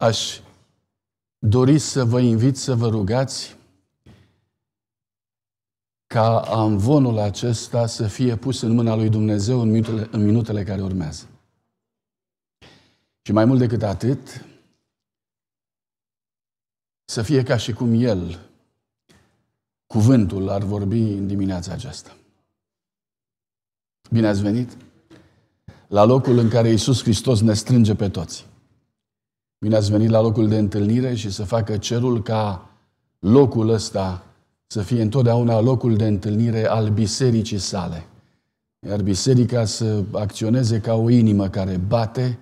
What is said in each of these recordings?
aș dori să vă invit să vă rugați ca amvonul acesta să fie pus în mâna lui Dumnezeu în minutele, în minutele care urmează. Și mai mult decât atât, să fie ca și cum El, cuvântul, ar vorbi în dimineața aceasta. Bine ați venit! La locul în care Iisus Hristos ne strânge pe toți. Bine ați venit la locul de întâlnire și să facă cerul ca locul ăsta să fie întotdeauna locul de întâlnire al bisericii sale. Iar biserica să acționeze ca o inimă care bate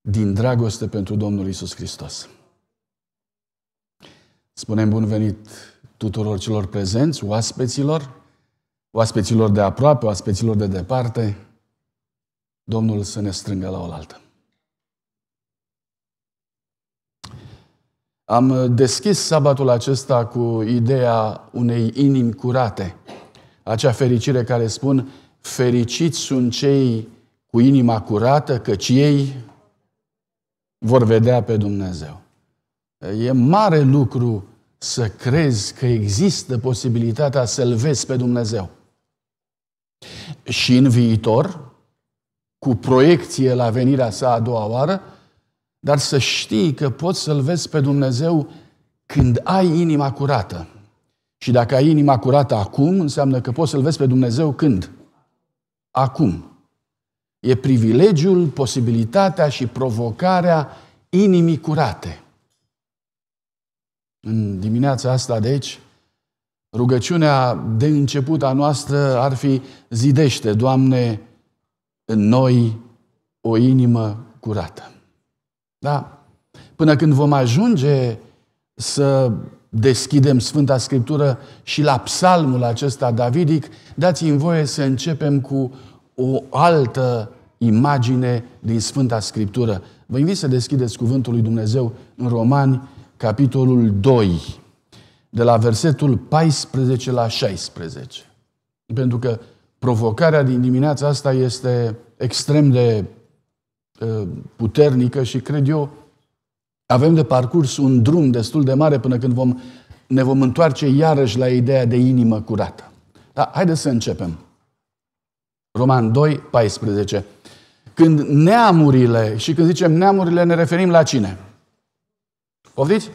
din dragoste pentru Domnul Isus Hristos. Spunem bun venit tuturor celor prezenți, oaspeților, oaspeților de aproape, oaspeților de departe. Domnul să ne strângă la oaltă. Am deschis sabatul acesta cu ideea unei inimi curate. Acea fericire care spun, fericiți sunt cei cu inima curată, căci ei vor vedea pe Dumnezeu. E mare lucru să crezi că există posibilitatea să-L vezi pe Dumnezeu. Și în viitor, cu proiecție la venirea sa a doua oară, dar să știi că poți să-L vezi pe Dumnezeu când ai inima curată. Și dacă ai inima curată acum, înseamnă că poți să-L vezi pe Dumnezeu când? Acum. E privilegiul, posibilitatea și provocarea inimii curate. În dimineața asta, deci, rugăciunea de început a noastră ar fi zidește, Doamne, în noi o inimă curată. Da? Până când vom ajunge să deschidem Sfânta Scriptură și la psalmul acesta davidic, dați-mi voie să începem cu o altă imagine din Sfânta Scriptură. Vă invit să deschideți Cuvântul lui Dumnezeu în Romani, capitolul 2, de la versetul 14 la 16. Pentru că provocarea din dimineața asta este extrem de uh, puternică și cred eu avem de parcurs un drum destul de mare până când vom, ne vom întoarce iarăși la ideea de inimă curată. Dar haideți să începem. Roman 2, 14. Când neamurile, și când zicem neamurile, ne referim la cine? Poftiți?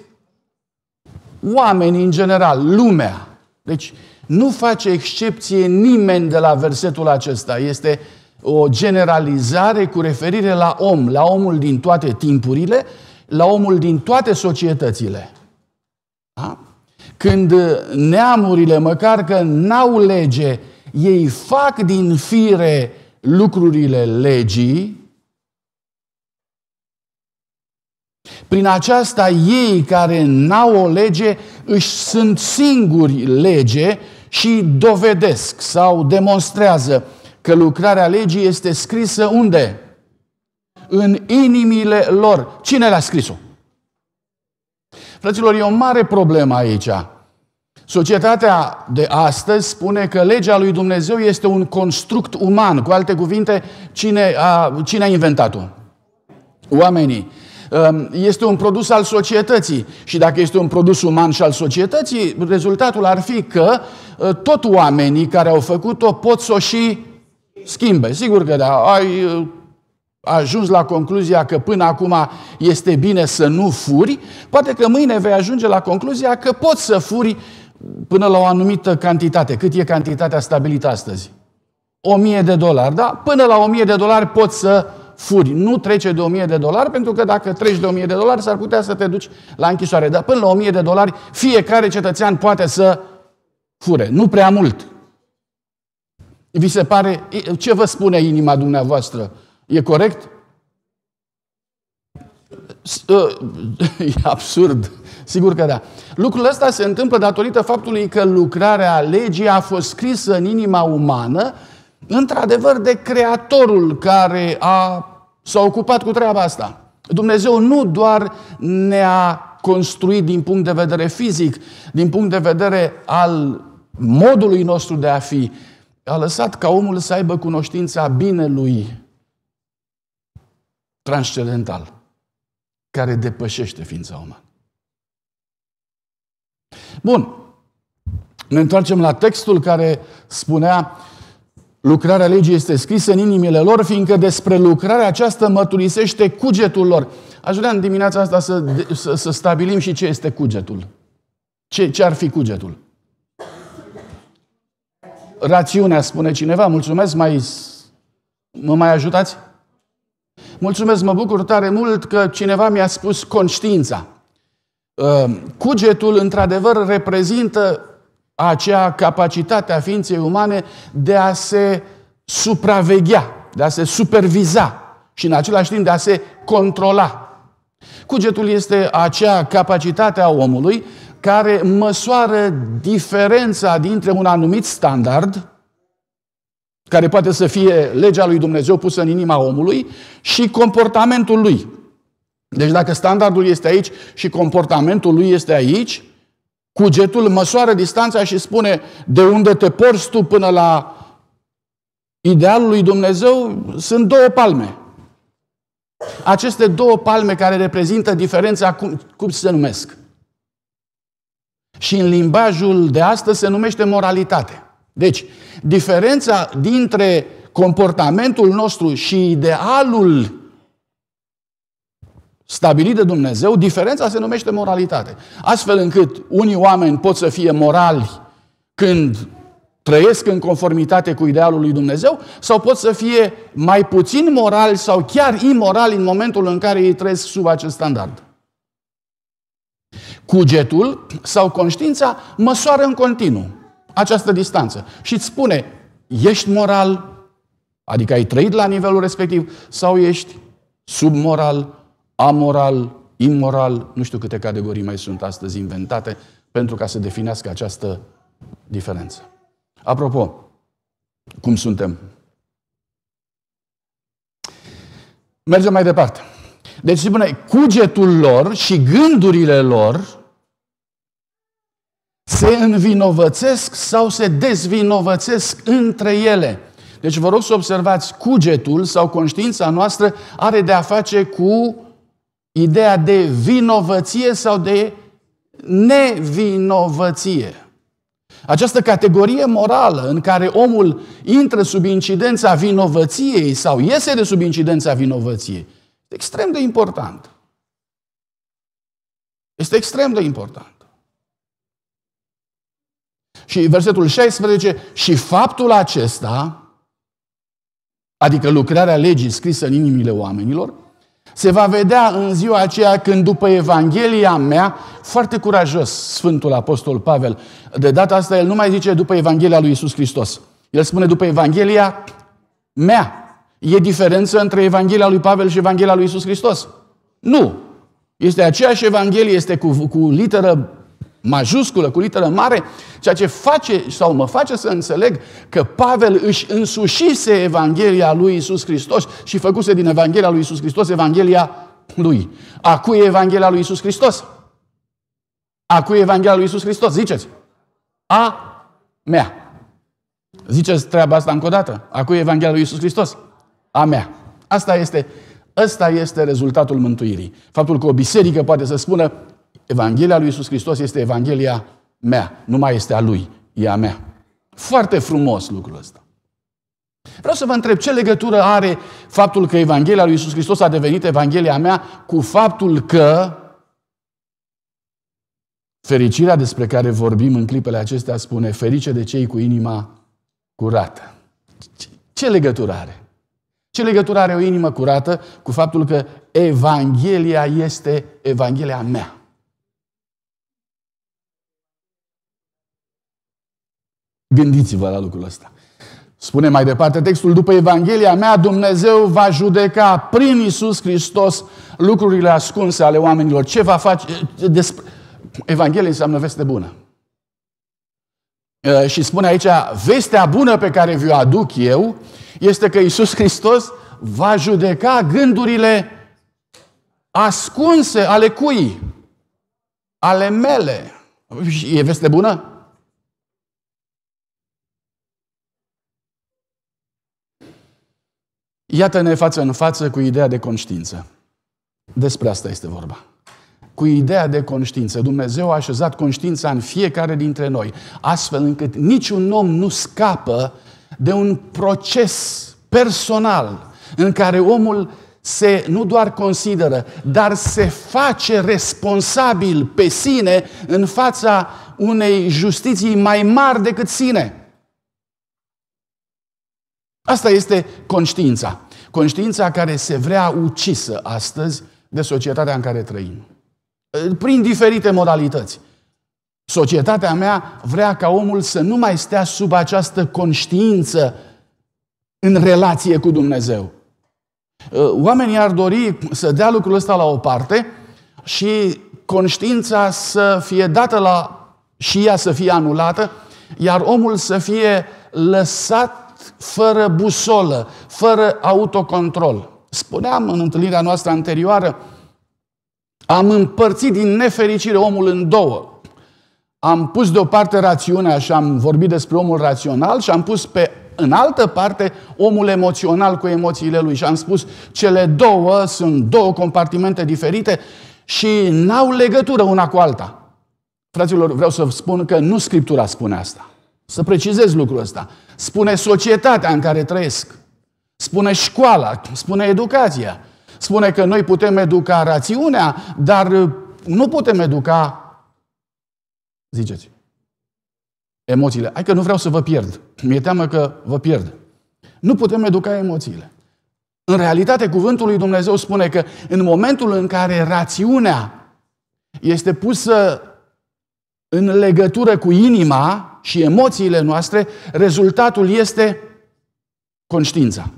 Oamenii în general, lumea. Deci nu face excepție nimeni de la versetul acesta. Este o generalizare cu referire la om, la omul din toate timpurile, la omul din toate societățile. Da? Când neamurile, măcar că n-au lege, ei fac din fire lucrurile legii, Prin aceasta ei care n-au o lege își sunt singuri lege și dovedesc sau demonstrează că lucrarea legii este scrisă unde? În inimile lor. Cine le-a scris-o? Fraților, e o mare problemă aici. Societatea de astăzi spune că legea lui Dumnezeu este un construct uman. Cu alte cuvinte, cine a, cine a inventat-o? Oamenii. Ehm, este un produs al societății. Și dacă este un produs uman și al societății, rezultatul ar fi că ă, tot oamenii care au făcut-o pot să o și schimbe. Sigur că da, ai ă, ajuns la concluzia că până acum este bine să nu furi, poate că mâine vei ajunge la concluzia că poți să furi până la o anumită cantitate. Cât e cantitatea stabilită astăzi? O mie de dolari, da? Până la o mie de dolari poți să furi. Nu trece de 1000 de dolari, pentru că dacă treci de 1000 de dolari, s-ar putea să te duci la închisoare. Dar până la 1000 de dolari, fiecare cetățean poate să fure. Nu prea mult. Vi se pare, ce vă spune inima dumneavoastră? E corect? Ă, e absurd. Sigur că da. Lucrul ăsta se întâmplă datorită faptului că lucrarea legii a fost scrisă în inima umană într-adevăr de Creatorul care a, s-a ocupat cu treaba asta. Dumnezeu nu doar ne-a construit din punct de vedere fizic, din punct de vedere al modului nostru de a fi, a lăsat ca omul să aibă cunoștința binelui transcendental. care depășește ființa umană. Bun. Ne întoarcem la textul care spunea lucrarea legii este scrisă în inimile lor, fiindcă despre lucrarea aceasta măturisește cugetul lor. Aș vrea în dimineața asta să, să, să stabilim și ce este cugetul. Ce, ce ar fi cugetul? Rațiunea, spune cineva. Mulțumesc, mai, mă mai ajutați? Mulțumesc, mă bucur tare mult că cineva mi-a spus conștiința. Uh, cugetul, într-adevăr, reprezintă acea capacitate a ființei umane de a se supraveghea, de a se superviza și în același timp de a se controla. Cugetul este acea capacitate a omului care măsoară diferența dintre un anumit standard, care poate să fie legea lui Dumnezeu pusă în inima omului, și comportamentul lui. Deci dacă standardul este aici și comportamentul lui este aici, cugetul măsoară distanța și spune de unde te porți tu până la idealul lui Dumnezeu sunt două palme. Aceste două palme care reprezintă diferența, cum, cum se numesc? Și în limbajul de astăzi se numește moralitate. Deci, diferența dintre comportamentul nostru și idealul stabilit de Dumnezeu, diferența se numește moralitate. Astfel încât unii oameni pot să fie morali când trăiesc în conformitate cu idealul lui Dumnezeu sau pot să fie mai puțin morali sau chiar imorali în momentul în care ei trăiesc sub acest standard. Cugetul sau conștiința măsoară în continuu această distanță și îți spune, ești moral, adică ai trăit la nivelul respectiv, sau ești submoral, amoral, imoral, nu știu câte categorii mai sunt astăzi inventate pentru ca să definească această diferență. Apropo, cum suntem? Mergem mai departe. Deci spune, cugetul lor și gândurile lor se învinovățesc sau se dezvinovățesc între ele. Deci vă rog să observați, cugetul sau conștiința noastră are de a face cu ideea de vinovăție sau de nevinovăție. Această categorie morală în care omul intră sub incidența vinovăției sau iese de sub incidența vinovăției, este extrem de important. Este extrem de important. Și versetul 16, și faptul acesta, adică lucrarea legii scrisă în inimile oamenilor, se va vedea în ziua aceea când după Evanghelia mea, foarte curajos Sfântul Apostol Pavel, de data asta el nu mai zice după Evanghelia lui Isus Hristos. El spune după Evanghelia mea. E diferență între Evanghelia lui Pavel și Evanghelia lui Isus Hristos? Nu. Este aceeași Evanghelie, este cu, cu literă majusculă, cu literă mare, ceea ce face sau mă face să înțeleg că Pavel își însușise Evanghelia lui Isus Hristos și făcuse din Evanghelia lui Isus Hristos Evanghelia lui. A cui e Evanghelia lui Isus Hristos? A cui e Evanghelia lui Isus Hristos? Ziceți. A mea. Ziceți treaba asta încă o dată. A cui e Evanghelia lui Isus Hristos? A mea. Asta este, ăsta este rezultatul mântuirii. Faptul că o biserică poate să spună Evanghelia lui Isus Hristos este Evanghelia mea, nu mai este a lui, e a mea. Foarte frumos lucrul ăsta. Vreau să vă întreb ce legătură are faptul că Evanghelia lui Isus Hristos a devenit Evanghelia mea cu faptul că fericirea despre care vorbim în clipele acestea spune ferice de cei cu inima curată. Ce legătură are? Ce legătură are o inimă curată cu faptul că Evanghelia este Evanghelia mea? Gândiți-vă la lucrul ăsta. Spune mai departe textul, după Evanghelia mea, Dumnezeu va judeca prin Isus Hristos lucrurile ascunse ale oamenilor. Ce va face? Despre... Evanghelia înseamnă veste bună. Și spune aici, vestea bună pe care vi-o aduc eu este că Isus Hristos va judeca gândurile ascunse ale cui? Ale mele. E veste bună? Iată-ne față în față cu ideea de conștiință. Despre asta este vorba. Cu ideea de conștiință. Dumnezeu a așezat conștiința în fiecare dintre noi, astfel încât niciun om nu scapă de un proces personal în care omul se nu doar consideră, dar se face responsabil pe sine în fața unei justiții mai mari decât sine. Asta este conștiința. Conștiința care se vrea ucisă astăzi de societatea în care trăim. Prin diferite modalități. Societatea mea vrea ca omul să nu mai stea sub această conștiință în relație cu Dumnezeu. Oamenii ar dori să dea lucrul ăsta la o parte și conștiința să fie dată la și ea să fie anulată, iar omul să fie lăsat fără busolă, fără autocontrol. Spuneam în întâlnirea noastră anterioară, am împărțit din nefericire omul în două. Am pus deoparte rațiunea și am vorbit despre omul rațional și am pus pe în altă parte omul emoțional cu emoțiile lui. Și am spus, cele două sunt două compartimente diferite și n-au legătură una cu alta. Fraților, vreau să spun că nu Scriptura spune asta. Să precizez lucrul ăsta. Spune societatea în care trăiesc. Spune școala, spune educația. Spune că noi putem educa rațiunea, dar nu putem educa, ziceți, emoțiile. Hai că nu vreau să vă pierd. Mi-e teamă că vă pierd. Nu putem educa emoțiile. În realitate, cuvântul lui Dumnezeu spune că în momentul în care rațiunea este pusă în legătură cu inima și emoțiile noastre, rezultatul este conștiința.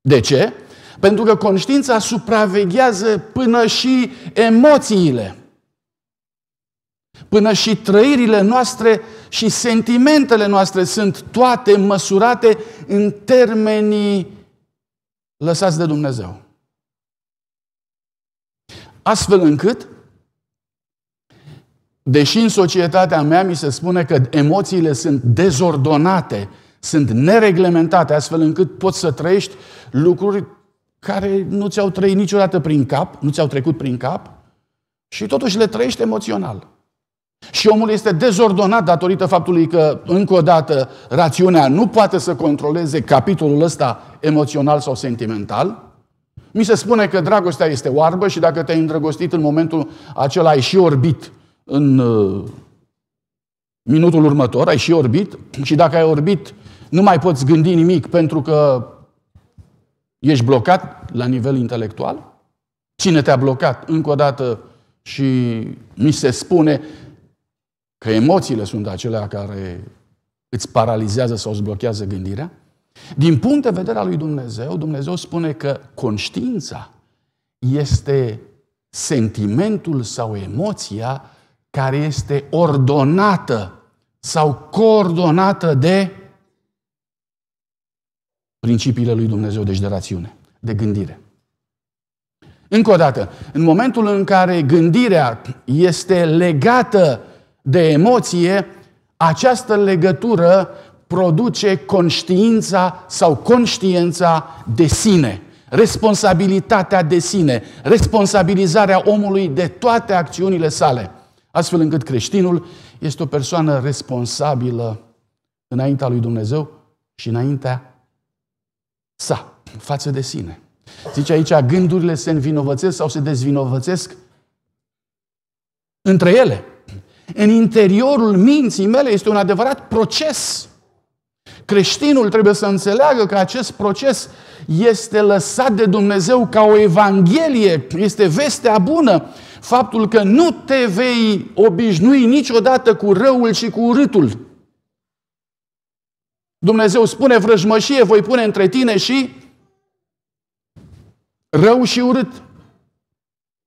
De ce? Pentru că conștiința supraveghează până și emoțiile până și trăirile noastre și sentimentele noastre sunt toate măsurate în termenii lăsați de Dumnezeu. Astfel încât, deși în societatea mea mi se spune că emoțiile sunt dezordonate, sunt nereglementate, astfel încât poți să trăiești lucruri care nu ți-au trăit niciodată prin cap, nu ți-au trecut prin cap, și totuși le trăiești emoțional. Și omul este dezordonat datorită faptului că, încă o dată, rațiunea nu poate să controleze capitolul ăsta emoțional sau sentimental. Mi se spune că dragostea este oarbă și dacă te-ai îndrăgostit în momentul acela, ai și orbit în uh, minutul următor, ai și orbit și dacă ai orbit, nu mai poți gândi nimic pentru că ești blocat la nivel intelectual. Cine te-a blocat? Încă o dată și mi se spune că emoțiile sunt acelea care îți paralizează sau îți blochează gândirea. Din punct de vedere al lui Dumnezeu, Dumnezeu spune că conștiința este sentimentul sau emoția care este ordonată sau coordonată de principiile lui Dumnezeu, deci de rațiune, de gândire. Încă o dată, în momentul în care gândirea este legată de emoție, această legătură produce conștiința sau conștiința de sine, responsabilitatea de sine, responsabilizarea omului de toate acțiunile sale, astfel încât creștinul este o persoană responsabilă înaintea lui Dumnezeu și înaintea sa, față de sine. Zice aici, gândurile se învinovățesc sau se dezvinovățesc între ele în interiorul minții mele este un adevărat proces. Creștinul trebuie să înțeleagă că acest proces este lăsat de Dumnezeu ca o evanghelie, este vestea bună. Faptul că nu te vei obișnui niciodată cu răul și cu urâtul. Dumnezeu spune vrăjmășie voi pune între tine și rău și urât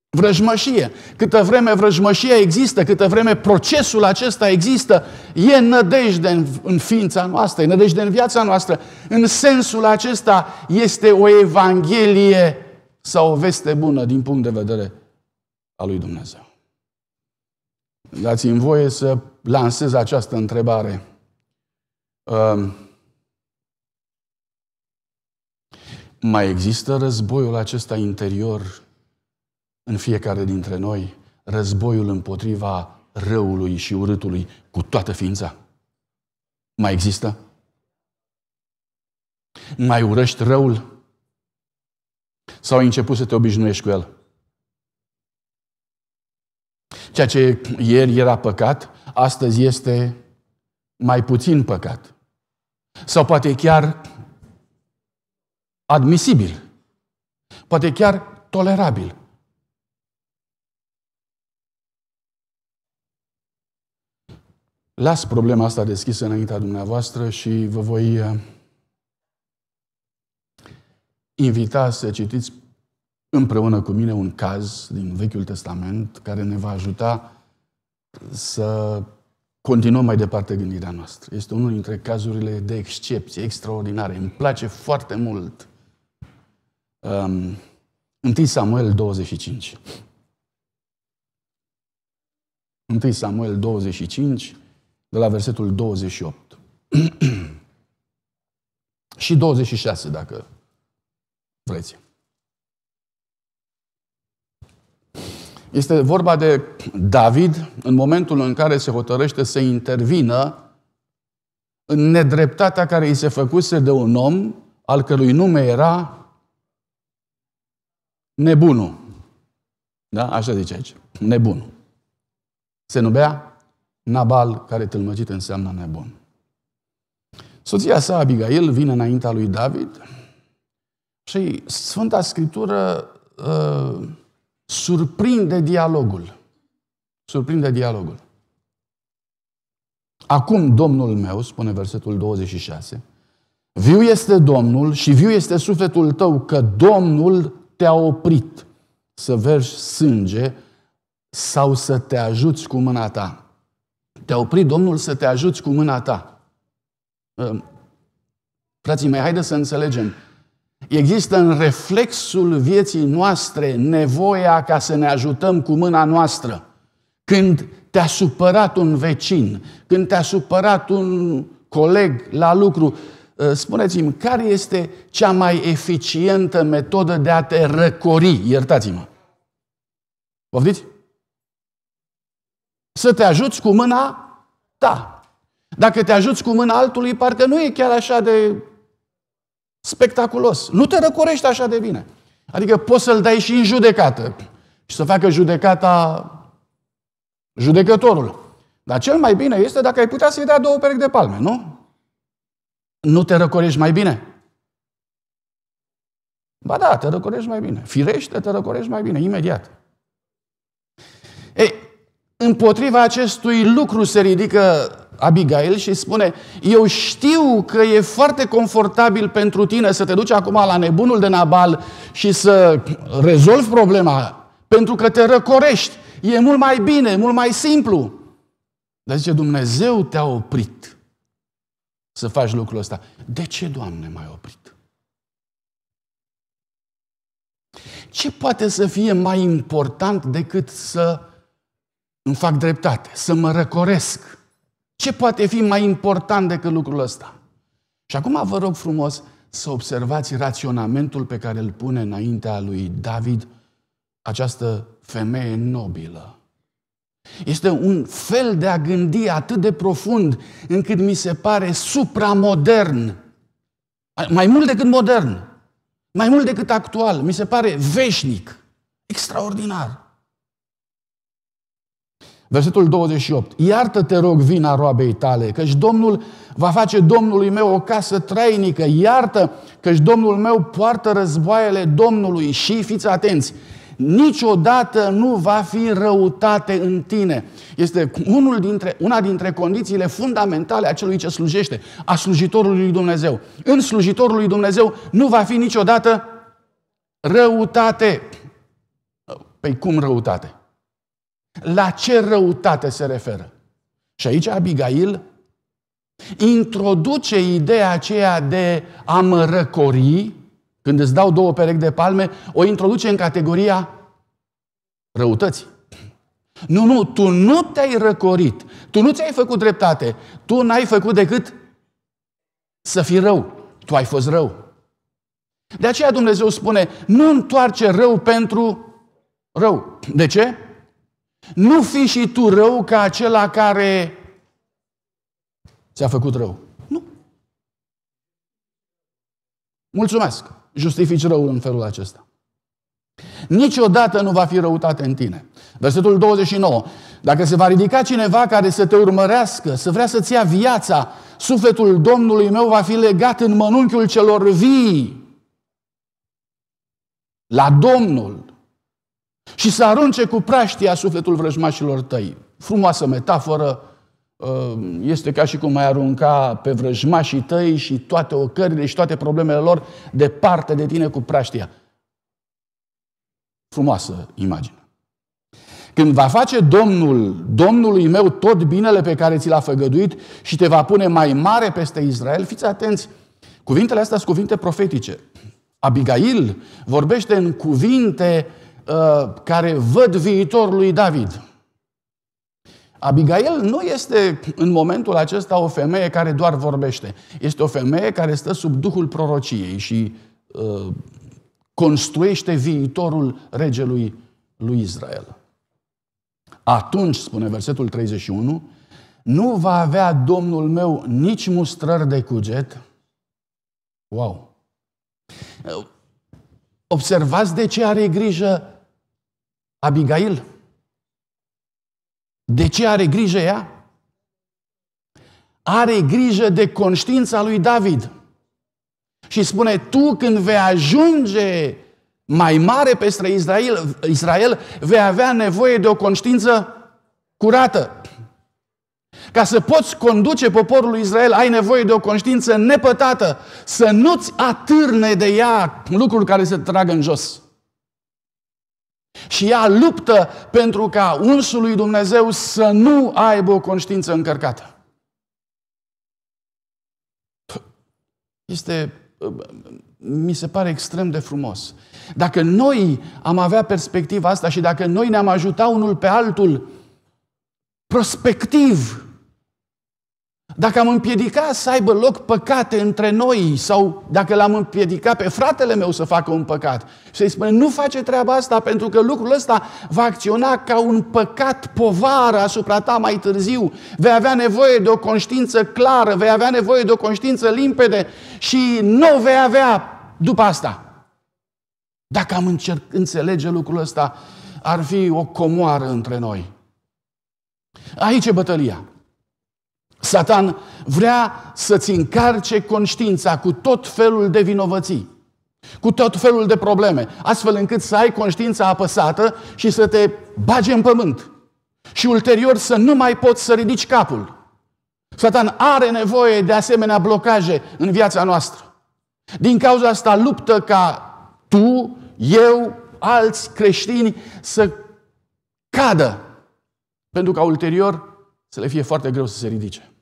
vrăjmășie. Câtă vreme vrăjmășia există, câtă vreme procesul acesta există, e nădejde în, în ființa noastră, e nădejde în viața noastră. În sensul acesta este o evanghelie sau o veste bună din punct de vedere al lui Dumnezeu. Dați-mi voie să lansez această întrebare. Um, Mai există războiul acesta interior în fiecare dintre noi, războiul împotriva răului și urâtului cu toată ființa? Mai există? Mai urăști răul? Sau ai început să te obișnuiești cu el? Ceea ce ieri era păcat, astăzi este mai puțin păcat. Sau poate chiar admisibil. Poate chiar tolerabil. Las problema asta deschisă înaintea dumneavoastră și vă voi uh, invita să citiți împreună cu mine un caz din Vechiul Testament care ne va ajuta să continuăm mai departe gândirea noastră. Este unul dintre cazurile de excepție, extraordinare. Îmi place foarte mult. Um, 1 Samuel 25. 1 Samuel 25, de la versetul 28. și 26, dacă vreți. Este vorba de David în momentul în care se hotărăște să intervină în nedreptatea care îi se făcuse de un om al cărui nume era nebunul. Da? Așa zice aici. Nebunul. Se numea Nabal, care tâlmăcit înseamnă nebun. Soția sa, Abigail, vine înaintea lui David și Sfânta Scriptură uh, surprinde dialogul. Surprinde dialogul. Acum Domnul meu, spune versetul 26, viu este Domnul și viu este sufletul tău că Domnul te-a oprit să vergi sânge sau să te ajuți cu mâna ta. Te-a oprit Domnul să te ajuți cu mâna ta. Frații mei, haideți să înțelegem. Există în reflexul vieții noastre nevoia ca să ne ajutăm cu mâna noastră. Când te-a supărat un vecin, când te-a supărat un coleg la lucru, ă, spuneți-mi, care este cea mai eficientă metodă de a te răcori? Iertați-mă. Poftiți? Să te ajuți cu mâna ta. Dacă te ajuți cu mâna altului, parcă nu e chiar așa de spectaculos. Nu te răcorești așa de bine. Adică poți să-l dai și în judecată și să facă judecata judecătorul. Dar cel mai bine este dacă ai putea să-i dea două perechi de palme, nu? Nu te răcorești mai bine? Ba da, te răcorești mai bine. Firește, te răcorești mai bine, imediat. Ei, împotriva acestui lucru se ridică Abigail și spune, eu știu că e foarte confortabil pentru tine să te duci acum la nebunul de Nabal și să rezolvi problema, pentru că te răcorești. E mult mai bine, mult mai simplu. Dar zice, Dumnezeu te-a oprit să faci lucrul ăsta. De ce, Doamne, m-ai oprit? Ce poate să fie mai important decât să îmi fac dreptate, să mă răcoresc? Ce poate fi mai important decât lucrul ăsta? Și acum vă rog frumos să observați raționamentul pe care îl pune înaintea lui David această femeie nobilă. Este un fel de a gândi atât de profund încât mi se pare supramodern. Mai mult decât modern. Mai mult decât actual. Mi se pare veșnic. Extraordinar. Versetul 28. Iartă-te, rog, vina roabei tale, căci Domnul va face Domnului meu o casă trainică. Iartă, căci Domnul meu poartă războaiele Domnului și fiți atenți. Niciodată nu va fi răutate în tine. Este unul dintre, una dintre condițiile fundamentale a celui ce slujește, a slujitorului lui Dumnezeu. În slujitorul lui Dumnezeu nu va fi niciodată răutate. Păi cum răutate? La ce răutate se referă? Și aici Abigail introduce ideea aceea de a mă răcori, când îți dau două perechi de palme, o introduce în categoria răutății. Nu, nu, tu nu te-ai răcorit, tu nu ți-ai făcut dreptate, tu n-ai făcut decât să fii rău. Tu ai fost rău. De aceea Dumnezeu spune, nu întoarce rău pentru rău. De ce? Nu fi și tu rău ca acela care ți-a făcut rău. Nu. Mulțumesc. Justifici răul în felul acesta. Niciodată nu va fi răutate în tine. Versetul 29. Dacă se va ridica cineva care să te urmărească, să vrea să-ți ia viața, sufletul Domnului meu va fi legat în mănunchiul celor vii. La Domnul. Și să arunce cu praștia sufletul vrăjmașilor tăi. Frumoasă metaforă, ă, este ca și cum ai arunca pe vrăjmașii tăi și toate ocările și toate problemele lor departe de tine cu praștia. Frumoasă imagine. Când va face Domnul, Domnului meu, tot binele pe care ți l-a făgăduit și te va pune mai mare peste Israel, fiți atenți, cuvintele astea sunt cuvinte profetice. Abigail vorbește în cuvinte uh, care văd viitorul lui David. Abigail nu este în momentul acesta o femeie care doar vorbește. Este o femeie care stă sub duhul prorociei și uh, construiește viitorul regelui lui Israel. Atunci, spune versetul 31, nu va avea Domnul meu nici mustrări de cuget. Wow! Observați de ce are grijă Abigail? De ce are grijă ea? Are grijă de conștiința lui David. Și spune, tu când vei ajunge mai mare peste Israel, Israel, vei avea nevoie de o conștiință curată. Ca să poți conduce poporul lui Israel, ai nevoie de o conștiință nepătată, să nu-ți atârne de ea lucruri care se tragă în jos. Și ea luptă pentru ca unsul lui Dumnezeu să nu aibă o conștiință încărcată. Este mi se pare extrem de frumos. Dacă noi am avea perspectiva asta și dacă noi ne-am ajutat unul pe altul prospectiv, dacă am împiedicat să aibă loc păcate între noi sau dacă l-am împiedicat pe fratele meu să facă un păcat și să-i spune nu face treaba asta pentru că lucrul ăsta va acționa ca un păcat povară asupra ta mai târziu. Vei avea nevoie de o conștiință clară, vei avea nevoie de o conștiință limpede și nu vei avea după asta. Dacă am încerc, înțelege lucrul ăsta, ar fi o comoară între noi. Aici e bătălia. Satan vrea să-ți încarce conștiința cu tot felul de vinovății, cu tot felul de probleme, astfel încât să ai conștiința apăsată și să te bage în pământ. Și ulterior să nu mai poți să ridici capul. Satan are nevoie de asemenea blocaje în viața noastră. Din cauza asta luptă ca tu, eu, alți creștini să cadă, pentru ca ulterior să le fie foarte greu să se ridice.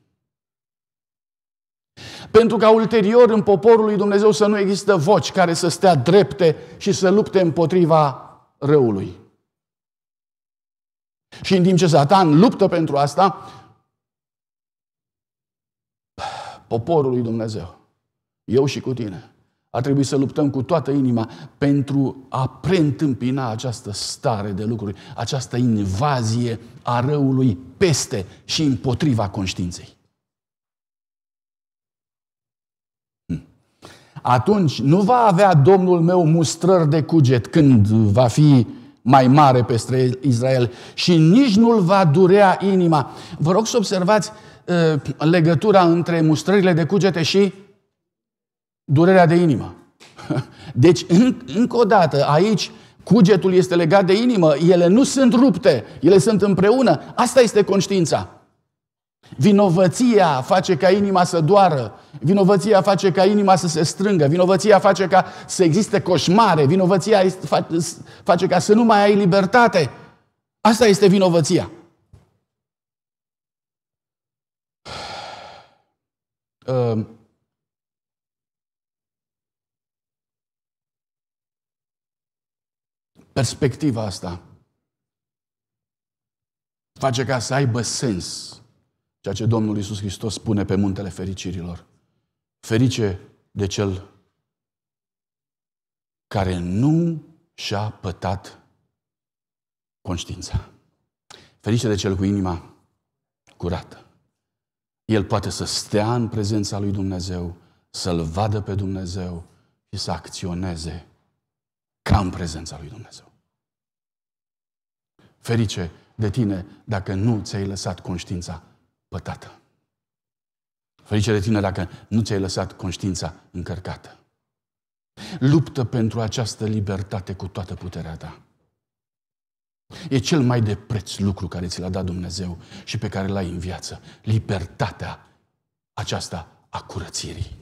Pentru ca ulterior în poporul lui Dumnezeu să nu există voci care să stea drepte și să lupte împotriva răului. Și în timp ce Satan luptă pentru asta, poporul lui Dumnezeu, eu și cu tine, a trebuit să luptăm cu toată inima pentru a preîntâmpina această stare de lucruri, această invazie a răului peste și împotriva conștiinței. Atunci nu va avea Domnul meu mustrări de cuget când va fi mai mare peste Israel și nici nu-l va durea inima. Vă rog să observați uh, legătura între mustrările de cugete și durerea de inimă. Deci, în, încă o dată, aici cugetul este legat de inimă, ele nu sunt rupte, ele sunt împreună. Asta este conștiința. Vinovăția face ca inima să doară, vinovăția face ca inima să se strângă, vinovăția face ca să existe coșmare, vinovăția face ca să nu mai ai libertate. Asta este vinovăția. Uh, perspectiva asta face ca să aibă sens Ceea ce Domnul Iisus Hristos spune pe muntele fericirilor. Ferice de cel care nu și-a pătat conștiința. Ferice de cel cu inima curată. El poate să stea în prezența lui Dumnezeu, să-L vadă pe Dumnezeu și să acționeze ca în prezența lui Dumnezeu. Ferice de tine dacă nu ți-ai lăsat conștiința pătată. Ferice de tine dacă nu ți-ai lăsat conștiința încărcată. Luptă pentru această libertate cu toată puterea ta. E cel mai de preț lucru care ți l-a dat Dumnezeu și pe care l-ai în viață. Libertatea aceasta a curățirii.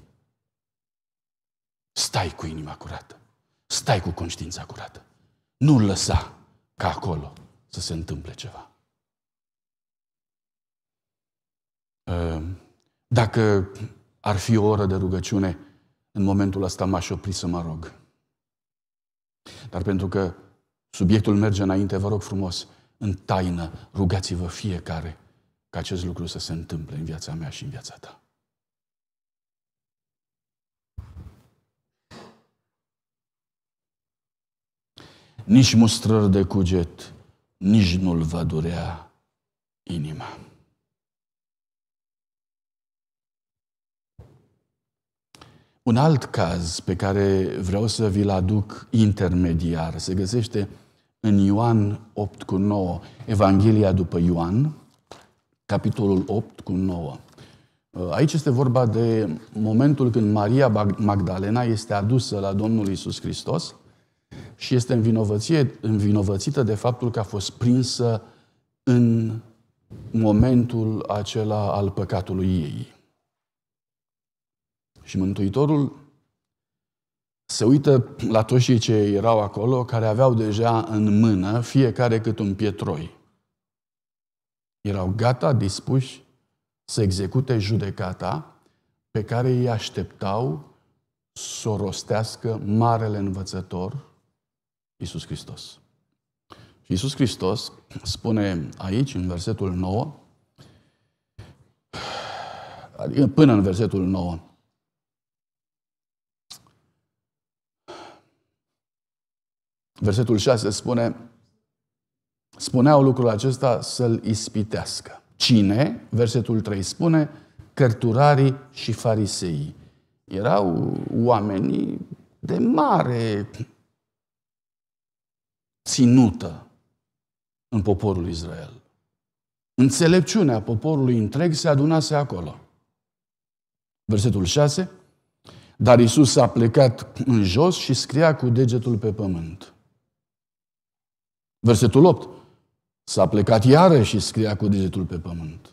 Stai cu inima curată. Stai cu conștiința curată. Nu lăsa ca acolo să se întâmple ceva. Dacă ar fi o oră de rugăciune, în momentul ăsta m-aș opri să mă rog. Dar pentru că subiectul merge înainte, vă rog frumos, în taină, rugați-vă fiecare ca acest lucru să se întâmple în viața mea și în viața ta. Nici mustrări de cuget, nici nu-l va durea inima. Un alt caz pe care vreau să vi-l aduc intermediar se găsește în Ioan 8 cu 9, Evanghelia după Ioan, capitolul 8 cu 9. Aici este vorba de momentul când Maria Magdalena este adusă la Domnul Isus Hristos și este învinovățită de faptul că a fost prinsă în momentul acela al păcatului ei. Și Mântuitorul se uită la toți cei ce erau acolo, care aveau deja în mână fiecare cât un pietroi. Erau gata, dispuși să execute judecata pe care îi așteptau să o rostească Marele Învățător, Iisus Hristos. Și Iisus Hristos spune aici, în versetul 9, adică până în versetul 9, Versetul 6 spune, spuneau lucrul acesta să-l ispitească. Cine? Versetul 3 spune, cărturarii și fariseii. Erau oamenii de mare ținută în poporul Israel. Înțelepciunea poporului întreg se adunase acolo. Versetul 6. Dar Isus a plecat în jos și scria cu degetul pe pământ. Versetul 8. S-a plecat iară și scria cu degetul pe pământ.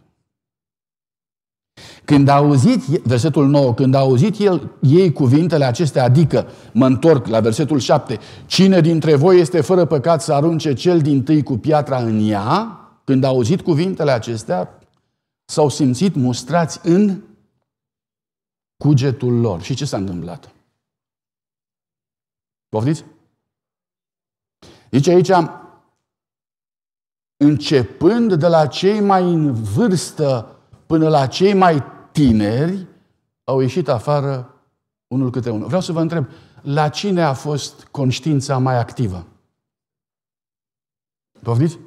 Când a auzit, versetul 9, când a auzit el, ei cuvintele acestea, adică, mă întorc la versetul 7, cine dintre voi este fără păcat să arunce cel din tâi cu piatra în ea, când a auzit cuvintele acestea, s-au simțit mustrați în cugetul lor. Și ce s-a întâmplat? Poftiți? Zice aici, începând de la cei mai în vârstă până la cei mai tineri, au ieșit afară unul câte unul. Vreau să vă întreb, la cine a fost conștiința mai activă? Poftiți?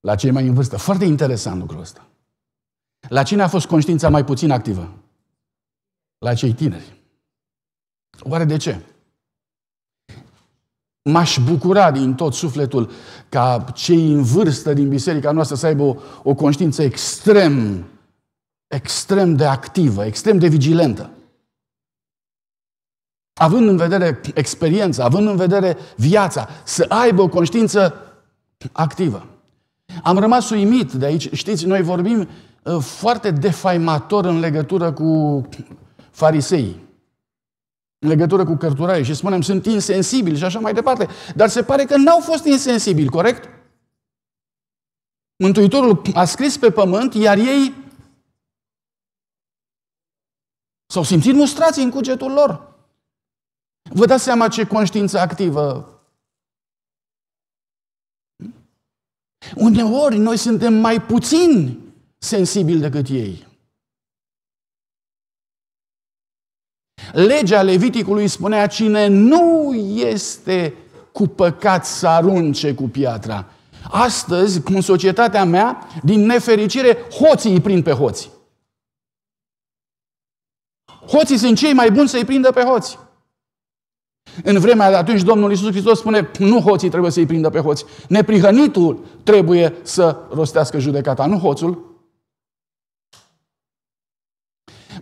La cei mai în vârstă. Foarte interesant lucrul ăsta. La cine a fost conștiința mai puțin activă? La cei tineri. Oare de ce? M-aș bucura din tot sufletul ca cei în vârstă din biserica noastră să aibă o, o conștiință extrem, extrem de activă, extrem de vigilentă. Având în vedere experiența, având în vedere viața, să aibă o conștiință activă. Am rămas uimit de aici. Știți, noi vorbim uh, foarte defaimator în legătură cu farisei în legătură cu cărturarii și spunem sunt insensibili și așa mai departe. Dar se pare că n-au fost insensibili, corect? Mântuitorul a scris pe pământ, iar ei s-au simțit mustrați în cugetul lor. Vă dați seama ce conștiință activă. Uneori noi suntem mai puțin sensibili decât ei. Legea Leviticului spunea cine nu este cu păcat să arunce cu piatra. Astăzi, în societatea mea, din nefericire, hoții îi prind pe hoți. Hoții sunt cei mai buni să-i prindă pe hoți. În vremea de atunci, Domnul Iisus Hristos spune, nu hoții trebuie să-i prindă pe hoți. Neprihănitul trebuie să rostească judecata, nu hoțul.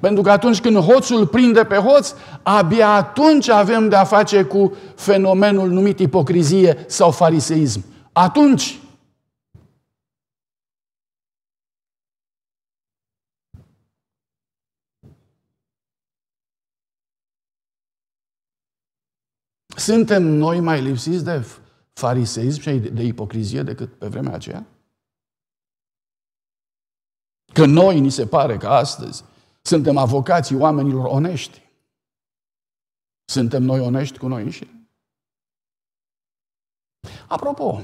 Pentru că atunci când hoțul prinde pe hoț, abia atunci avem de a face cu fenomenul numit ipocrizie sau fariseism. Atunci Suntem noi mai lipsiți de fariseism și de ipocrizie decât pe vremea aceea? Că noi ni se pare că astăzi suntem avocații oamenilor onești. Suntem noi onești cu noi înșine? Apropo,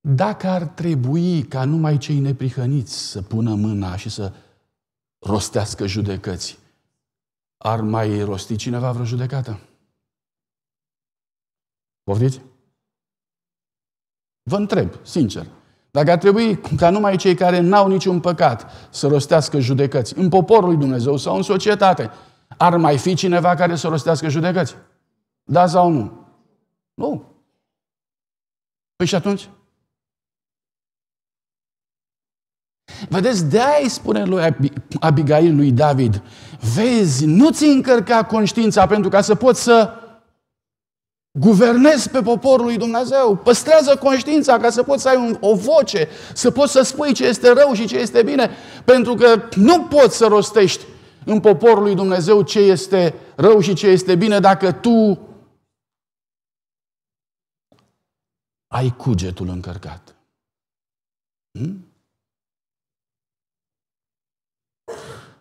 dacă ar trebui ca numai cei neprihăniți să pună mâna și să rostească judecăți, ar mai rosti cineva vreo judecată? Poftiți? Vă întreb, sincer. Dacă ar trebui ca numai cei care n-au niciun păcat să rostească judecăți în poporul lui Dumnezeu sau în societate, ar mai fi cineva care să rostească judecăți? Da sau nu? Nu. Păi și atunci? Vedeți, de-aia îi spune lui Abigail lui David, vezi, nu-ți încărca conștiința pentru ca să poți să Guvernezi pe poporul lui Dumnezeu. Păstrează conștiința ca să poți să ai un, o voce, să poți să spui ce este rău și ce este bine, pentru că nu poți să rostești în poporul lui Dumnezeu ce este rău și ce este bine dacă tu ai cugetul încărcat. Hmm?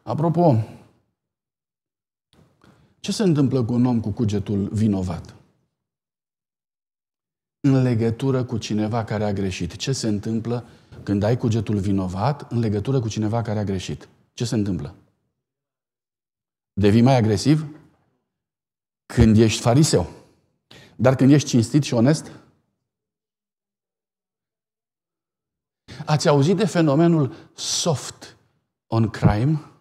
Apropo, ce se întâmplă cu un om cu cugetul vinovat? În legătură cu cineva care a greșit. Ce se întâmplă când ai cugetul vinovat în legătură cu cineva care a greșit? Ce se întâmplă? Devii mai agresiv? Când ești fariseu. Dar când ești cinstit și onest? Ați auzit de fenomenul soft on crime?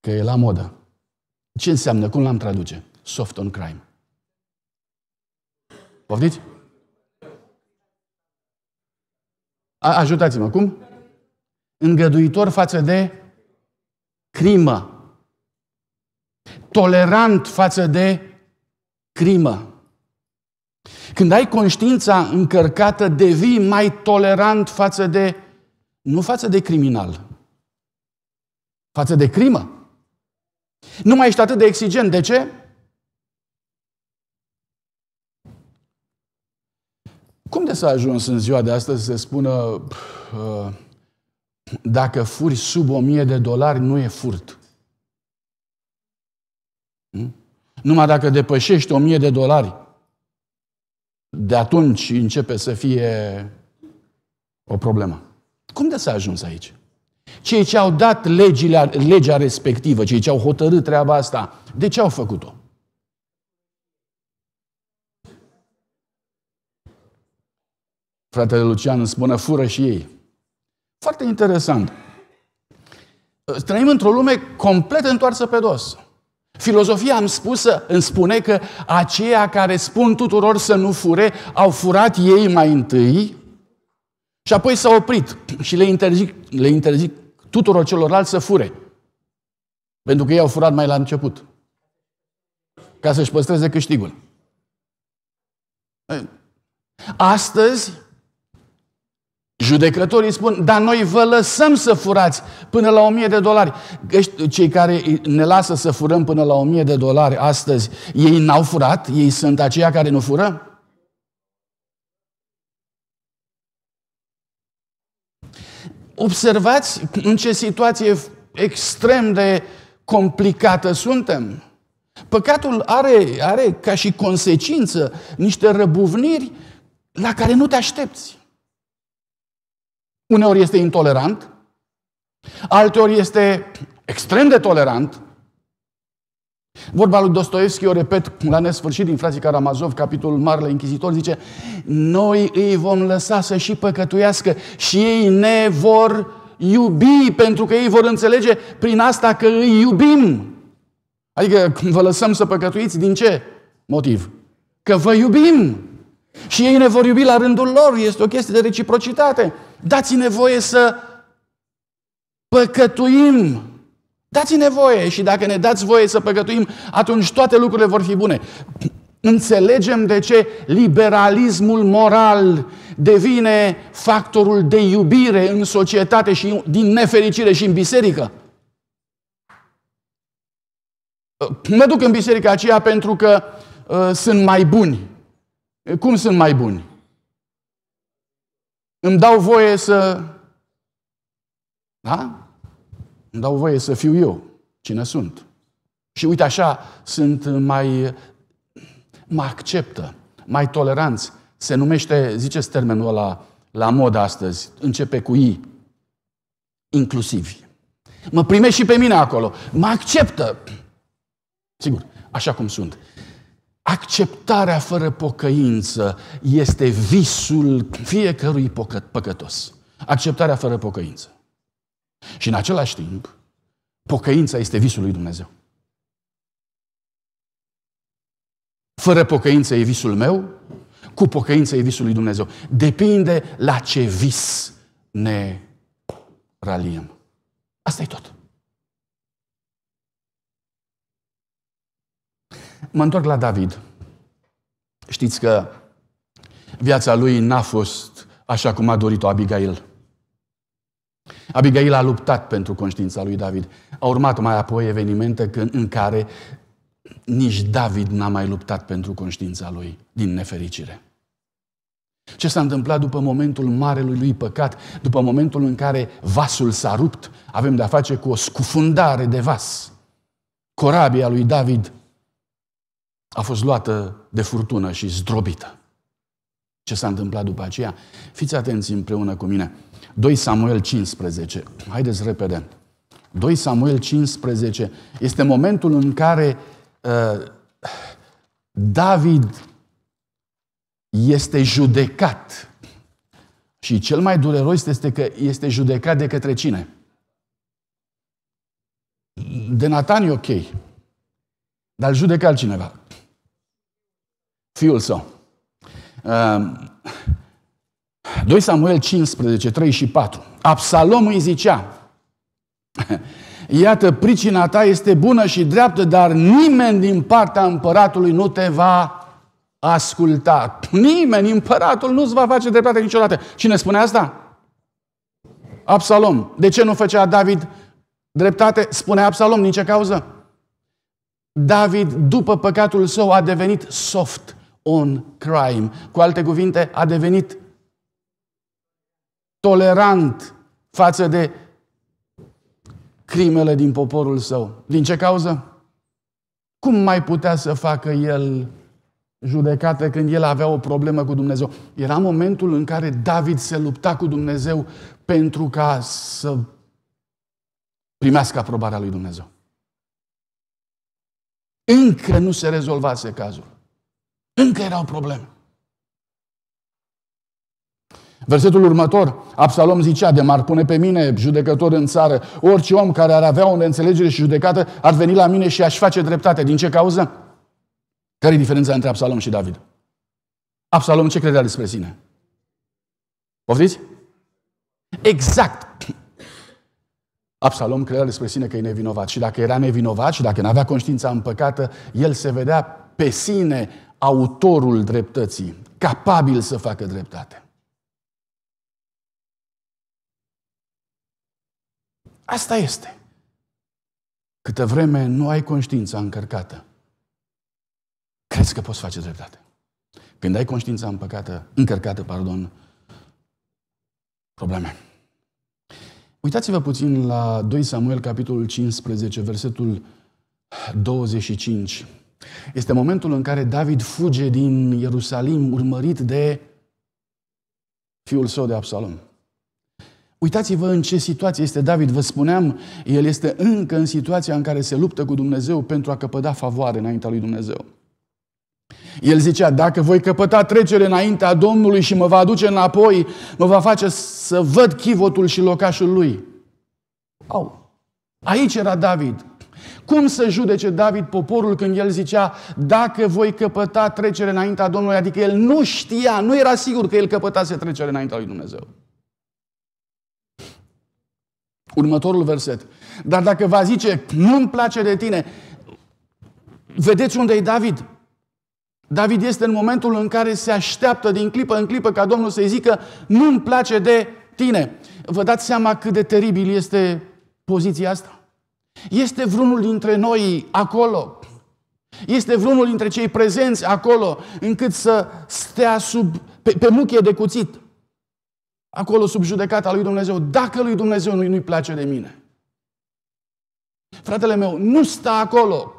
Că e la modă. Ce înseamnă? Cum l-am traduce? Soft on crime. Poftiți? Ajutați-mă, cum? Îngăduitor față de crimă. Tolerant față de crimă. Când ai conștiința încărcată, devii mai tolerant față de, nu față de criminal, față de crimă. Nu mai ești atât de exigent. De ce? Cum de s-a ajuns în ziua de astăzi să se spună uh, dacă furi sub o mie de dolari, nu e furt? Hmm? Numai dacă depășești o mie de dolari, de atunci începe să fie o problemă. Cum de s-a ajuns aici? Cei ce au dat legile, legea respectivă, cei ce au hotărât treaba asta, de ce au făcut-o? Fratele Lucian îmi spune, fură și ei. Foarte interesant. Trăim într-o lume complet întoarsă pe dos. Filozofia îmi, spusă, îmi spune că aceia care spun tuturor să nu fure, au furat ei mai întâi și apoi s-au oprit și le interzic, le interzic tuturor celorlalți să fure. Pentru că ei au furat mai la început. Ca să-și păstreze câștigul. Astăzi, Judecătorii spun, dar noi vă lăsăm să furați până la 1000 de dolari. Cei care ne lasă să furăm până la 1000 de dolari astăzi, ei n-au furat? Ei sunt aceia care nu fură? Observați în ce situație extrem de complicată suntem. Păcatul are, are ca și consecință niște răbuvniri la care nu te aștepți. Uneori este intolerant, alteori este extrem de tolerant, Vorba lui Dostoevski, o repet la nesfârșit din frații Karamazov, capitolul Marele Inchizitor, zice Noi îi vom lăsa să și păcătuiască și ei ne vor iubi, pentru că ei vor înțelege prin asta că îi iubim. Adică vă lăsăm să păcătuiți, din ce motiv? Că vă iubim. Și ei ne vor iubi la rândul lor. Este o chestie de reciprocitate. Dați-ne voie să păcătuim. Dați-ne voie și dacă ne dați voie să păcătuim, atunci toate lucrurile vor fi bune. Înțelegem de ce liberalismul moral devine factorul de iubire în societate și din nefericire și în biserică. Mă duc în biserica aceea pentru că uh, sunt mai buni. Cum sunt mai buni? Îmi dau voie să... Da? Îmi dau voie să fiu eu, cine sunt. Și uite așa, sunt mai... mă acceptă, mai toleranți. Se numește, ziceți termenul ăla la mod astăzi, începe cu I, inclusivi. Mă primește și pe mine acolo. Mă acceptă. Sigur, așa cum sunt. Acceptarea fără pocăință este visul fiecărui păcătos. Acceptarea fără pocăință. Și în același timp, pocăința este visul lui Dumnezeu. Fără pocăință e visul meu, cu pocăință e visul lui Dumnezeu. Depinde la ce vis ne raliem. Asta e tot. Mă întorc la David. Știți că viața lui n-a fost așa cum a dorit-o Abigail. Abigail a luptat pentru conștiința lui David. A urmat mai apoi evenimente în care nici David n-a mai luptat pentru conștiința lui, din nefericire. Ce s-a întâmplat după momentul marelui lui păcat, după momentul în care vasul s-a rupt, avem de-a face cu o scufundare de vas. Corabia lui David a fost luată de furtună și zdrobită. Ce s-a întâmplat după aceea? Fiți atenți împreună cu mine. 2 Samuel 15. Haideți repede. 2 Samuel 15 este momentul în care uh, David este judecat. Și cel mai dureros este că este judecat de către cine? De Natan e ok. Dar îl judecă altcineva fiul său. 2 Samuel 15, 3 și 4. Absalom îi zicea, Iată, pricina ta este bună și dreaptă, dar nimeni din partea împăratului nu te va asculta. Nimeni, împăratul nu-ți va face dreptate niciodată. Cine spune asta? Absalom. De ce nu făcea David dreptate? Spune Absalom, nici ce cauză? David, după păcatul său, a devenit soft on crime. Cu alte cuvinte, a devenit tolerant față de crimele din poporul său. Din ce cauză? Cum mai putea să facă el judecată când el avea o problemă cu Dumnezeu? Era momentul în care David se lupta cu Dumnezeu pentru ca să primească aprobarea lui Dumnezeu. Încă nu se rezolvase cazul. Încă erau probleme. Versetul următor, Absalom zicea, de m-ar pune pe mine judecător în țară, orice om care ar avea o neînțelegere și judecată ar veni la mine și aș face dreptate. Din ce cauză? Care e diferența între Absalom și David? Absalom ce credea despre sine? Poftiți? Exact. Absalom credea despre sine că e nevinovat și dacă era nevinovat și dacă nu avea conștiința împăcată, el se vedea pe sine autorul dreptății, capabil să facă dreptate. Asta este. Câtă vreme nu ai conștiința încărcată, crezi că poți face dreptate. Când ai conștiința împăcată, încărcată, pardon, probleme. Uitați-vă puțin la 2 Samuel, capitolul 15, versetul 25. Este momentul în care David fuge din Ierusalim urmărit de fiul său de Absalom. Uitați-vă în ce situație este David. Vă spuneam, el este încă în situația în care se luptă cu Dumnezeu pentru a căpăda favoare înaintea lui Dumnezeu. El zicea, dacă voi căpăta trecere înaintea Domnului și mă va aduce înapoi, mă va face să văd chivotul și locașul lui. Au. Aici era David. Cum să judece David poporul când el zicea, dacă voi căpăta trecere înaintea Domnului, adică el nu știa, nu era sigur că el căpătase trecere înaintea lui Dumnezeu. Următorul verset. Dar dacă va zice, nu-mi place de tine, vedeți unde e David? David este în momentul în care se așteaptă din clipă în clipă ca Domnul să-i zică, nu-mi place de tine. Vă dați seama cât de teribil este poziția asta? Este vreunul dintre noi acolo? Este vreunul dintre cei prezenți acolo încât să stea sub, pe, pe muchie de cuțit? Acolo sub judecata lui Dumnezeu, dacă lui Dumnezeu nu-i, nu-i place de mine. Fratele meu, nu sta acolo.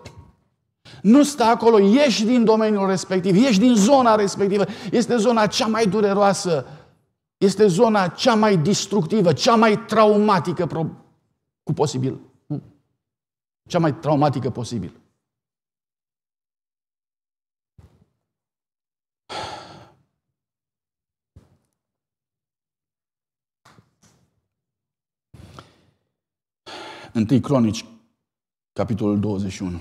Nu stă acolo, ieși din domeniul respectiv, ieși din zona respectivă. Este zona cea mai dureroasă, este zona cea mai destructivă, cea mai traumatică cu posibil. Cea mai traumatică posibil. Întâi Cronici, capitolul 21.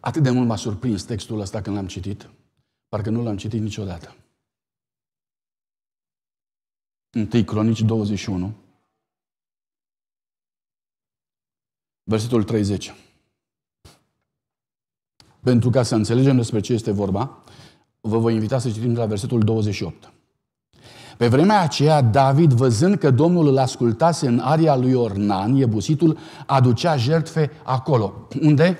Atât de mult m-a surprins textul ăsta când l-am citit, parcă nu l-am citit niciodată. 1 Cronici 21, versetul 30. Pentru ca să înțelegem despre ce este vorba, vă voi invita să citim de la versetul 28. Pe vremea aceea, David, văzând că Domnul îl ascultase în aria lui Ornan, Iebusitul, aducea jertfe acolo. Unde?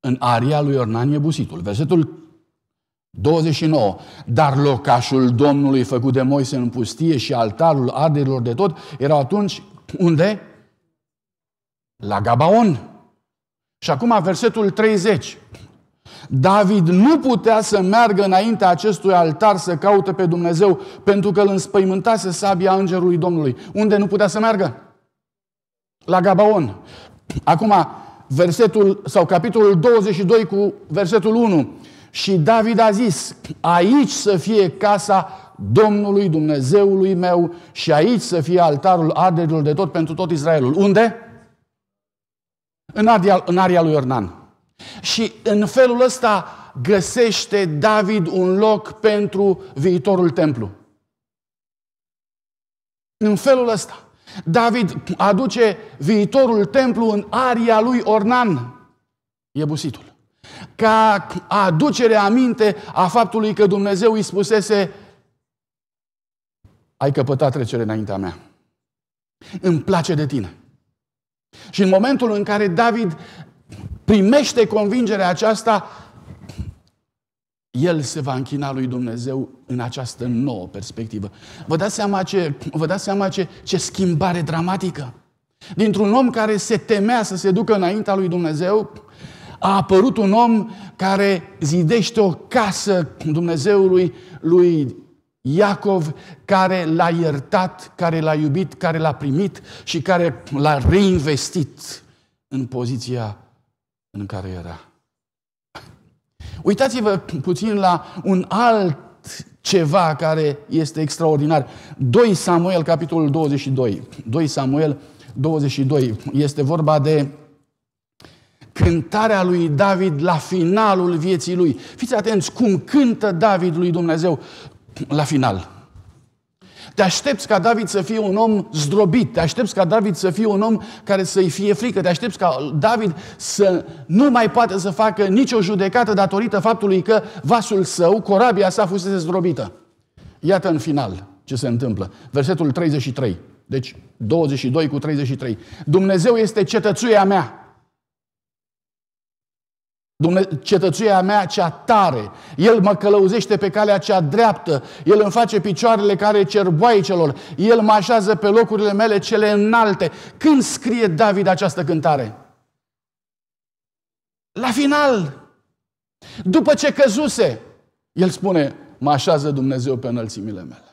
În aria lui Ornan, Iebusitul. Versetul 29. Dar locașul Domnului făcut de Moise în pustie și altarul arderilor de tot erau atunci unde? La Gabaon. Și acum versetul 30. David nu putea să meargă înaintea acestui altar să caute pe Dumnezeu pentru că îl înspăimântase sabia îngerului Domnului. Unde nu putea să meargă? La Gabaon. Acum, versetul sau capitolul 22 cu versetul 1. Și David a zis, aici să fie casa Domnului Dumnezeului meu și aici să fie altarul arderilor de tot pentru tot Israelul. Unde? În aria, în aria lui Ornan. Și în felul ăsta găsește David un loc pentru viitorul templu. În felul ăsta. David aduce viitorul templu în aria lui Ornan, iebusitul ca aducere aminte a faptului că Dumnezeu îi spusese ai căpătat trecere înaintea mea. Îmi place de tine. Și în momentul în care David primește convingerea aceasta, el se va închina lui Dumnezeu în această nouă perspectivă. Vă dați seama ce, vă dați seama ce, ce schimbare dramatică? Dintr-un om care se temea să se ducă înaintea lui Dumnezeu, a apărut un om care zidește o casă Dumnezeului lui Iacov, care l-a iertat, care l-a iubit, care l-a primit și care l-a reinvestit în poziția în care era. Uitați-vă puțin la un alt ceva care este extraordinar. 2 Samuel, capitolul 22. 2 Samuel 22. Este vorba de cântarea lui David la finalul vieții lui. Fiți atenți cum cântă David lui Dumnezeu la final. Te aștepți ca David să fie un om zdrobit, te aștepți ca David să fie un om care să-i fie frică, te aștepți ca David să nu mai poată să facă nicio judecată datorită faptului că vasul său, corabia sa, fusese zdrobită. Iată în final ce se întâmplă. Versetul 33. Deci 22 cu 33. Dumnezeu este cetățuia mea cetățuia mea cea tare. El mă călăuzește pe calea cea dreaptă. El îmi face picioarele care cer boaicelor. El mă așează pe locurile mele cele înalte. Când scrie David această cântare? La final. După ce căzuse, el spune, mă așează Dumnezeu pe înălțimile mele.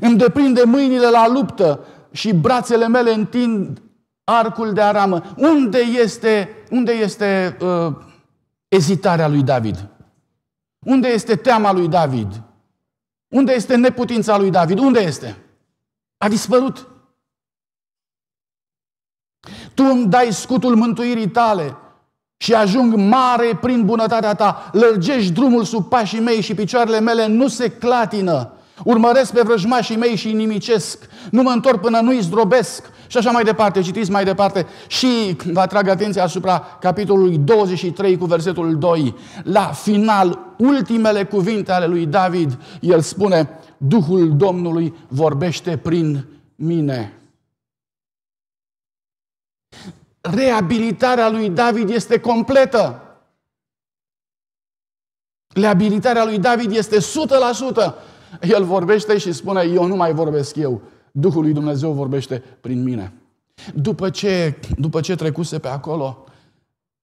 Îmi deprinde mâinile la luptă și brațele mele întind arcul de aramă. Unde este, unde este uh, ezitarea lui David? Unde este teama lui David? Unde este neputința lui David? Unde este? A dispărut. Tu îmi dai scutul mântuirii tale și ajung mare prin bunătatea ta. Lărgești drumul sub pașii mei și picioarele mele nu se clatină. Urmăresc pe vrăjmașii mei și inimicesc. Nu mă întorc până nu-i zdrobesc. Și așa mai departe, citiți mai departe. Și vă atrag atenția asupra capitolului 23 cu versetul 2. La final, ultimele cuvinte ale lui David, el spune, Duhul Domnului vorbește prin mine. Reabilitarea lui David este completă. Reabilitarea lui David este 100%. El vorbește și spune, eu nu mai vorbesc eu. Duhul lui Dumnezeu vorbește prin mine. După ce, după ce trecuse pe acolo,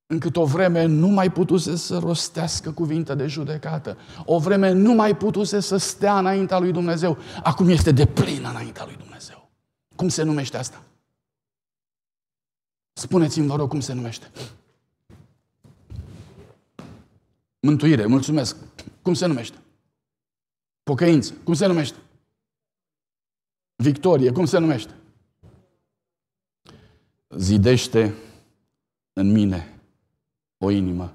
încât o vreme nu mai putuse să rostească cuvinte de judecată. O vreme nu mai putuse să stea înaintea lui Dumnezeu. Acum este de plin înaintea lui Dumnezeu. Cum se numește asta? Spuneți-mi, vă rog, cum se numește. Mântuire, mulțumesc. Cum se numește? Pocăință, cum se numește? Victorie, cum se numește? Zidește în mine o inimă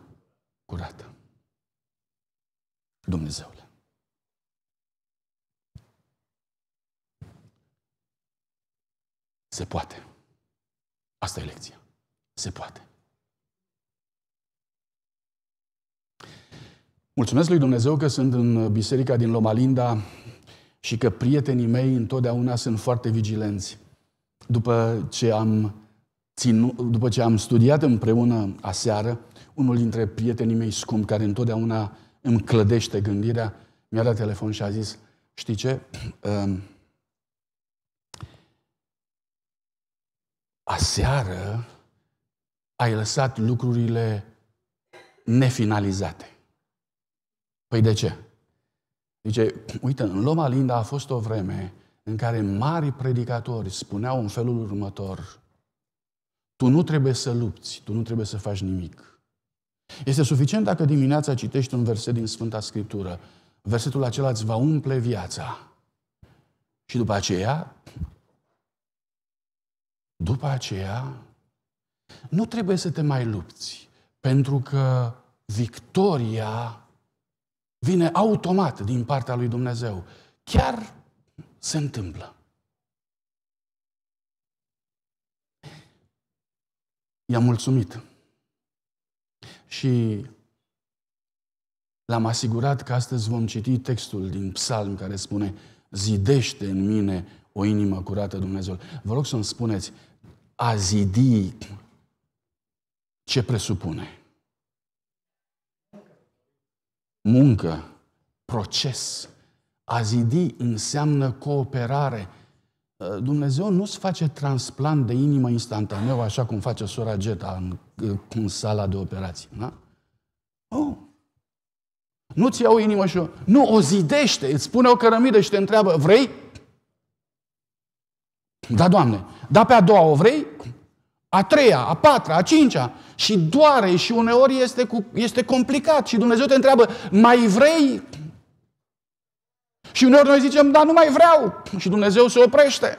curată. Dumnezeule. Se poate. Asta e lecția. Se poate. Mulțumesc lui Dumnezeu că sunt în biserica din Loma Linda și că prietenii mei întotdeauna sunt foarte vigilenți. După ce am, ținu, după ce am studiat împreună aseară, unul dintre prietenii mei scump, care întotdeauna îmi clădește gândirea, mi-a dat telefon și a zis, știi ce? Um, aseară ai lăsat lucrurile nefinalizate. Păi de ce? Zice, uite, în Loma Linda a fost o vreme în care mari predicatori spuneau în felul următor, tu nu trebuie să lupți, tu nu trebuie să faci nimic. Este suficient dacă dimineața citești un verset din Sfânta Scriptură. Versetul acela îți va umple viața. Și după aceea, după aceea, nu trebuie să te mai lupți, pentru că victoria vine automat din partea lui Dumnezeu. Chiar se întâmplă. I-am mulțumit. Și l-am asigurat că astăzi vom citi textul din psalm care spune Zidește în mine o inimă curată, Dumnezeu. Vă rog să-mi spuneți, a zidi ce presupune? Muncă, proces. A zidi înseamnă cooperare. Uh, Dumnezeu nu-ți face transplant de inimă instantaneu, așa cum face sora Geta în, în sala de operații. Da? Oh. Nu-ți ia o inimă și o... Nu, o zidește, îți pune o cărămidă și te întreabă, vrei? Da, Doamne. Da, pe a doua o vrei? A treia, a patra, a cincea și doare și uneori este, cu, este complicat și Dumnezeu te întreabă, mai vrei? Și uneori noi zicem, da, nu mai vreau. Și Dumnezeu se oprește.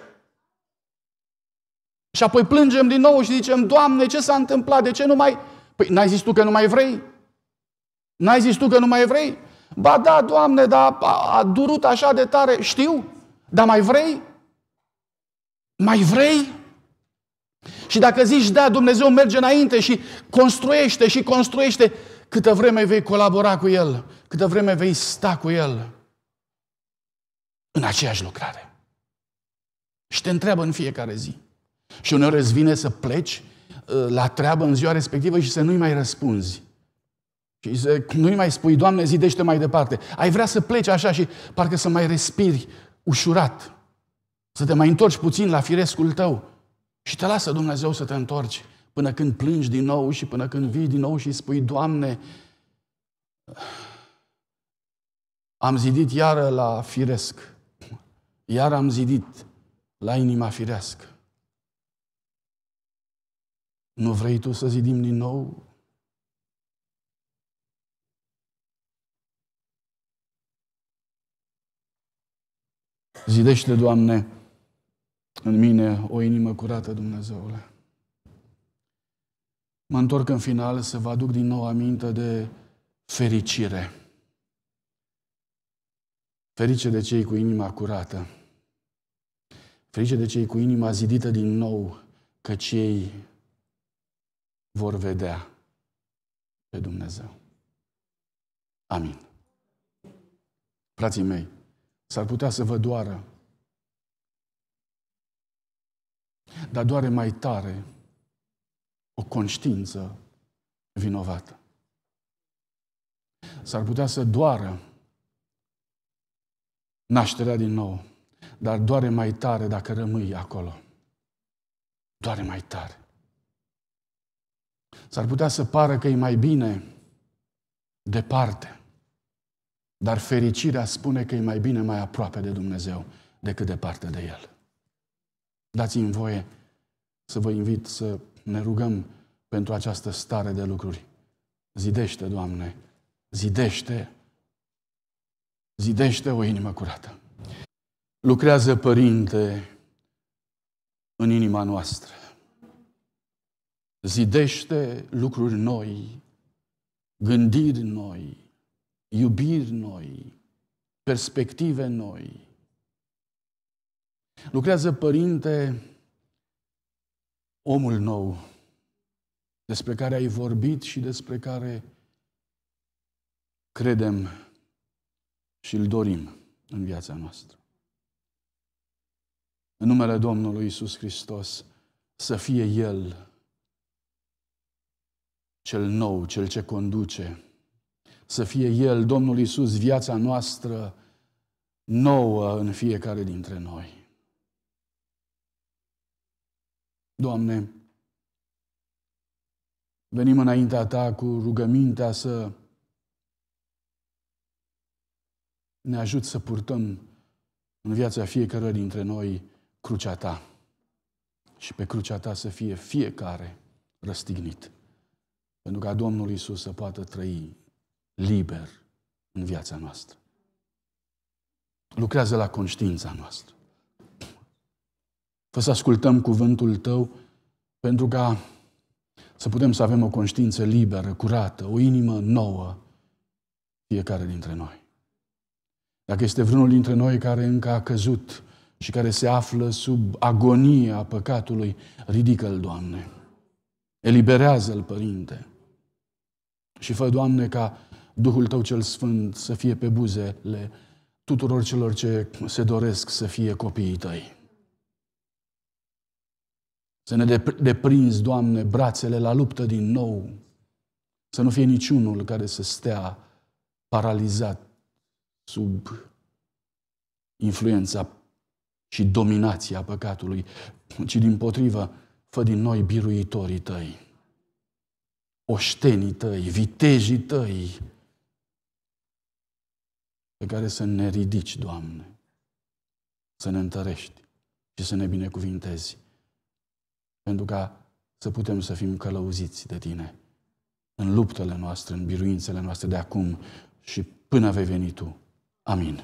Și apoi plângem din nou și zicem, Doamne, ce s-a întâmplat? De ce nu mai... Păi n-ai zis tu că nu mai vrei? N-ai zis tu că nu mai vrei? Ba da, Doamne, dar a, a durut așa de tare. Știu, dar mai vrei? Mai vrei? Și dacă zici, da, Dumnezeu merge înainte și construiește și construiește, câtă vreme vei colabora cu El, câtă vreme vei sta cu El în aceeași lucrare. Și te întreabă în fiecare zi. Și uneori îți vine să pleci uh, la treabă în ziua respectivă și să nu-i mai răspunzi. Și să nu-i mai spui, Doamne, zidește mai departe. Ai vrea să pleci așa și parcă să mai respiri ușurat. Să te mai întorci puțin la firescul tău. Și te lasă Dumnezeu să te întorci până când plângi din nou și până când vii din nou și spui, Doamne, am zidit iară la firesc, iar am zidit la inima firească. Nu vrei tu să zidim din nou? Zidește, Doamne, în mine o inimă curată, Dumnezeule. Mă întorc în final să vă aduc din nou aminte de fericire. Ferice de cei cu inima curată. Ferice de cei cu inima zidită din nou, că cei vor vedea pe Dumnezeu. Amin. Frații mei, s-ar putea să vă doară, dar doare mai tare o conștiință vinovată. S-ar putea să doară nașterea din nou, dar doare mai tare dacă rămâi acolo. Doare mai tare. S-ar putea să pară că e mai bine departe, dar fericirea spune că e mai bine mai aproape de Dumnezeu decât departe de El. Dați-mi voie să vă invit să ne rugăm pentru această stare de lucruri. Zidește, Doamne, zidește, zidește o inimă curată. Lucrează, Părinte, în inima noastră. Zidește lucruri noi, gândiri noi, iubiri noi, perspective noi. Lucrează, Părinte, omul nou despre care ai vorbit și despre care credem și îl dorim în viața noastră. În numele Domnului Isus Hristos, să fie El cel nou, cel ce conduce, să fie El, Domnul Isus, viața noastră nouă în fiecare dintre noi. Doamne, venim înaintea Ta cu rugămintea să ne ajut să purtăm în viața fiecare dintre noi crucea Ta și pe crucea Ta să fie fiecare răstignit. Pentru ca Domnul Isus să poată trăi liber în viața noastră. Lucrează la conștiința noastră. Fă să ascultăm cuvântul tău pentru ca să putem să avem o conștiință liberă, curată, o inimă nouă, fiecare dintre noi. Dacă este vreunul dintre noi care încă a căzut și care se află sub agonia păcatului, ridică-l, Doamne. Eliberează-l, Părinte. Și fă, Doamne, ca Duhul Tău cel Sfânt să fie pe buzele tuturor celor ce se doresc să fie copiii Tăi. Să ne deprinzi, Doamne, brațele la luptă din nou. Să nu fie niciunul care să stea paralizat sub influența și dominația păcatului, ci din potrivă, fă din noi biruitorii tăi, oștenii tăi, vitejii tăi, pe care să ne ridici, Doamne, să ne întărești și să ne binecuvintezi pentru ca să putem să fim călăuziți de Tine în luptele noastre, în biruințele noastre de acum și până vei veni Tu. Amin.